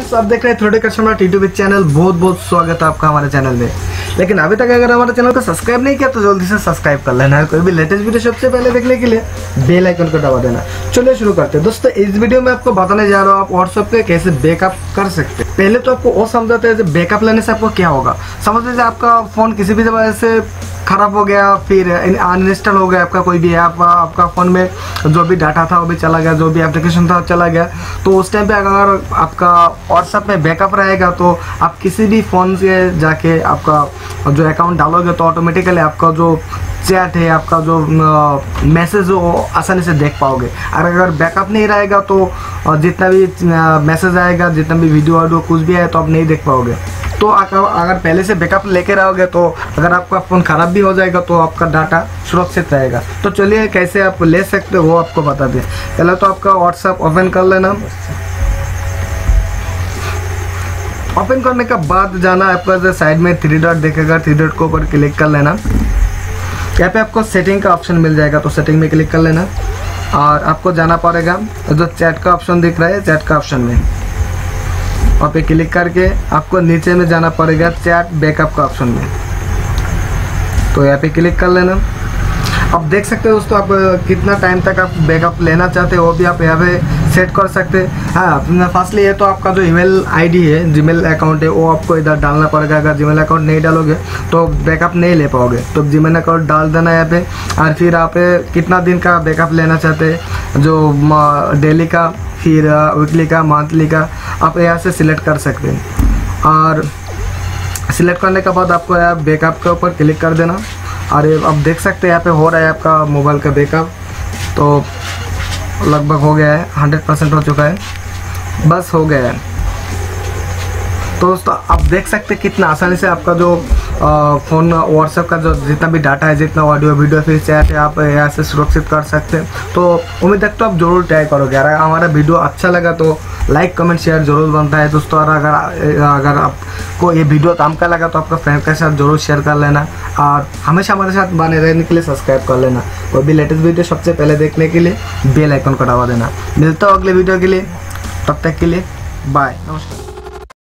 Friends आप देख रहे हैं थोड़े कस्टमर यूट्यूब चैनल। बहुत बहुत स्वागत है आपका हमारे चैनल में। लेकिन अभी तक अगर हमारे चैनल को सब्सक्राइब नहीं किया तो जल्दी से सब्सक्राइब कर लेना। कोई भी लेटेस्ट वीडियो सबसे पहले देखने के लिए बेल आइकन को दबा देना। चलिए शुरू करते हैं। दोस्तों, इस वीडियो में आपको बताने जा रहा हूँ, आप व्हाट्सएप पे कैसे बैकअप कर सकते पहले तो आपको वो समझाते हैं बैकअप लेने से आपको क्या होगा। समझ लीजिए आपका फ़ोन किसी भी वजह से खराब हो गया, फिर अनइंस्टॉल हो गया आपका कोई भी ऐप आपका फ़ोन में जो भी डाटा था वो भी चला गया, जो भी एप्लीकेशन था चला गया। तो उस टाइम पे अगर आपका व्हाट्सएप में बैकअप रहेगा तो आप किसी भी फ़ोन से जाके आपका जो अकाउंट डालोगे तो ऑटोमेटिकली आपका जो चैट है, आपका जो मैसेज हो आसानी से देख पाओगे। और अगर बैकअप नहीं रहेगा तो जितना भी मैसेज आएगा, जितना भी वीडियो ऑडियो कुछ भी आए तो आप नहीं देख पाओगे। तो अगर पहले से बैकअप लेके रहोगे तो अगर आपका फ़ोन ख़राब भी हो जाएगा तो आपका डाटा सुरक्षित रहेगा। तो चलिए, कैसे आप ले सकते हो वो आपको बता दें। पहले तो आपका व्हाट्सअप ओपन कर लेना। ओपन करने के बाद जाना आपका जो साइड में थ्री डॉट देखेगा थ्री डॉट के ऊपर क्लिक कर लेना। यहाँ पे आपको सेटिंग का ऑप्शन मिल जाएगा तो सेटिंग में क्लिक कर लेना। और आपको जाना पड़ेगा, जो चैट का ऑप्शन दिख रहा है चैट का ऑप्शन में। वहाँ पे क्लिक करके आपको नीचे में जाना पड़ेगा चैट बैकअप का ऑप्शन में। तो यहाँ पे क्लिक कर लेना। अब देख सकते हो दोस्तों, आप कितना टाइम तक आप बैकअप लेना चाहते हो, वो भी आप यहाँ पे सेट कर सकते। हैं हाँ फर्स्टली ये तो आपका जो ईमेल आईडी है जीमेल अकाउंट है, वो आपको इधर डालना पड़ेगा। अगर जीमेल अकाउंट नहीं डालोगे तो बैकअप नहीं ले पाओगे। तो जीमेल अकाउंट डाल देना यहाँ पे। और फिर आप कितना दिन का बैकअप लेना चाहते हैं, जो डेली का फिर वीकली का, मंथली का, आप यहाँ से सिलेक्ट कर सकते हैं। और सिलेक्ट करने के बाद आपको यहाँ बैकअप के ऊपर क्लिक कर देना। और आप देख सकते हैं यहाँ पे हो रहा है आपका मोबाइल का बैकअप तो लगभग हो गया है हंड्रेड परसेंट हो चुका है। बस हो गया है। तो दोस्तों, आप देख सकते हैं कितना आसानी से आपका जो फ़ोन व्हाट्सएप का जो जितना भी डाटा है, जितना ऑडियो वीडियो फिर चैट है आप यहाँ से सुरक्षित कर सकते हैं। तो उम्मीद है तो आप ज़रूर ट्राई करोगे। अगर हमारा वीडियो अच्छा लगा तो लाइक कमेंट शेयर ज़रूर बनता है। दोस्तों, और अगर अगर आपको ये वीडियो काम का लगा तो आपका फ्रेंड के साथ ज़रूर शेयर कर लेना। और हमेशा हमारे साथ बने रहने के लिए सब्सक्राइब कर लेना। कोई भी लेटेस्ट वीडियो सबसे पहले देखने के लिए बेल आइकन को दबा देना। मिलता हो अगले वीडियो के लिए। तब तक के लिए बाय नमस्कार।